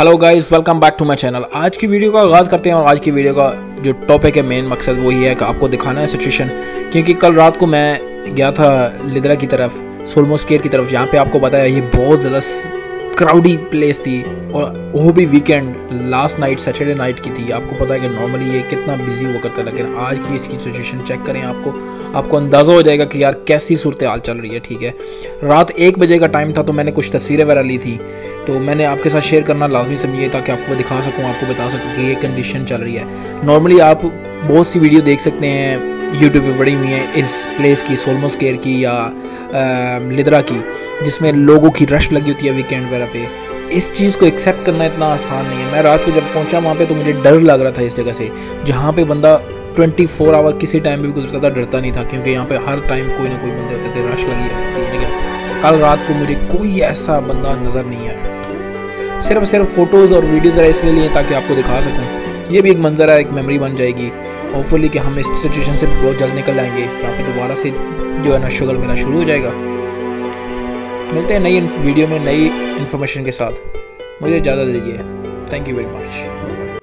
Hello guys welcome back to my channel आज की video का आगाज़ करते हैं और आज की वीडियो का जो टॉपिक है मेन मकसद वही है कि आपको दिखाना है सिचुएशन क्योंकि कल रात को मैं गया था लिद्रा की तरफ़ सोलमोस्केर की तरफ़, जहाँ पे आपको बताया ये बहुत ज़्यादा क्राउडी प्लेस थी और वो भी weekend last night Saturday night की थी। आपको पता है कि नॉर्मली ये कितना बिज़ी हुआ करता है, लेकिन आज की इसकी सिचुएशन चेक करें आपको आपको अंदाज़ा हो जाएगा कि यार कैसी सूरत हाल चल रही है, ठीक है? रात एक बजे का टाइम था तो मैंने कुछ तस्वीरें वगैरह ली थी। तो मैंने आपके साथ शेयर करना लाजमी समझिए ताकि आपको दिखा सकूँ, आपको बता सकूँ कि ये कंडीशन चल रही है। नॉर्मली आप बहुत सी वीडियो देख सकते हैं यूट्यूब पे बड़ी हुई है इस प्लेस की सोलमोस केयर की या लिद्रा की। जिसमें लोगों की रश लगी होती है वीकेंड वगैरह पे। इस चीज़ को एक्सेप्ट करना इतना आसान नहीं है। मैं रात को जब पहुँचा, वहाँ पे तो मुझे डर लग रहा था इस जगह से, जहाँ पे बंदा 24 फोर आवर किसी टाइम भी गुजरता था, डरता नहीं था, क्योंकि यहाँ पे हर टाइम कोई ना कोई बंदे होते थे, रश लगी रहती थी लेकिन कल रात को मुझे कोई ऐसा बंदा नज़र नहीं आया। सिर्फ़ सिर्फ़ फ़ोटोज़ और वीडियोज़ इसलिए लिए ताकि आपको दिखा सकूँ। ये भी एक मंजर है, एक मेमोरी बन जाएगी। होपफुली कि हम इस सिचुएशन से बहुत जल्द निकल आएँगे पे दोबारा से जो है ना शुगर मिलना शुरू हो जाएगा। मिलते हैं नई वीडियो में नई इन्फॉर्मेशन के साथ। मुझे ज़्यादा दीजिए। Thank you very much